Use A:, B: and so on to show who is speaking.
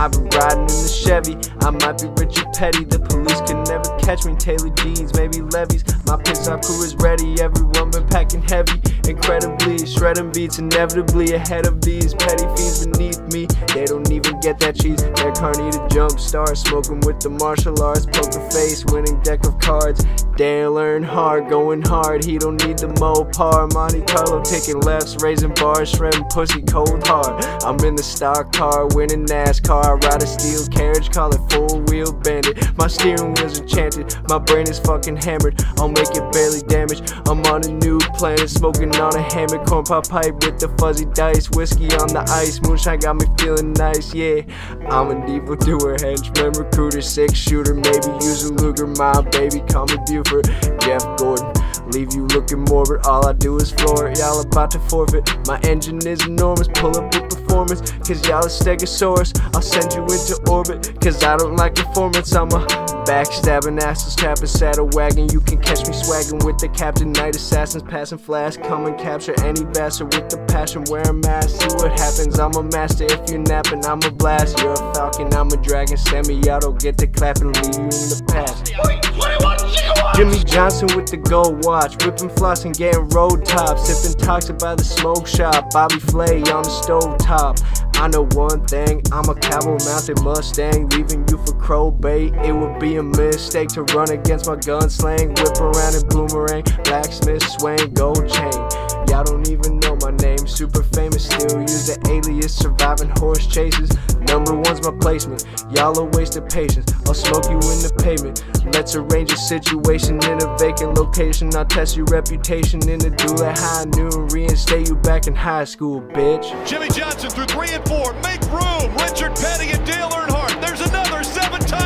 A: I've been riding in the Chevy. I might be Richard petty. The police can never catch me. Taylor jeans, maybe Levi's. My pit stop crew is ready. Everyone been packing heavy. Incredibly, shredding beats inevitably ahead of these petty fiends beneath me. They don't even get that cheese. Their car need a jump start. Smoking with the martial arts. Poker face, winning deck of cards. Dale Earnhardt, going hard. He don't need the Mopar. Monte Carlo taking lefts, raising bars, shredding pussy cold hard. I'm in the stock car, winning NASCAR. I ride a steel carriage, call it four wheel bandit. My steering wheel's enchanted, my brain is fucking hammered. I'll make it barely damaged. I'm on a new planet, smoking on a hammock, corn pop pipe with the fuzzy dice. Whiskey on the ice, moonshine got me feeling nice, yeah. I'm a evil doer, henchman, recruiter, six shooter, maybe use a Luger, my baby, call me Buford. Jeff Gordon. Leave you looking morbid, all I do is floor it. Y'all about to forfeit. My engine is enormous, pull up with performance. Cause y'all a stegosaurus. I'll send you into orbit. Cause I don't like performance. I'm a backstabbing asses, tapping saddle wagon. You can catch me swagging with the captain, night assassins, passing flash. Come and capture any bastard with the passion. Wear a mask, see what happens. I'm a master. If you're napping, I'm a blast. You're a falcon, I'm a dragon. Send me out, I'll get the clapping, leave you in the past. Jimmy Johnson with the gold watch, whipping floss and getting road top, sipping toxic by the smoke shop. Bobby Flay on the stove top. I know one thing, I'm a cowboy mounted Mustang, leaving you for crow bait. It would be a mistake to run against my gunsling, whip around in boomerang, blacksmith swing, gold chain. Y'all don't even know my name, super famous, still use the alias, surviving horse chases. Number one's my placement, y'all a waste of patience. I'll smoke you in the pavement. Let's arrange a situation in a vacant location. I'll test your reputation in a duel at high noon. Reinstate you back in high school, bitch.
B: Jimmy Johnson through three and four. Make room. Richard Petty and Dale Earnhardt. There's another seven-time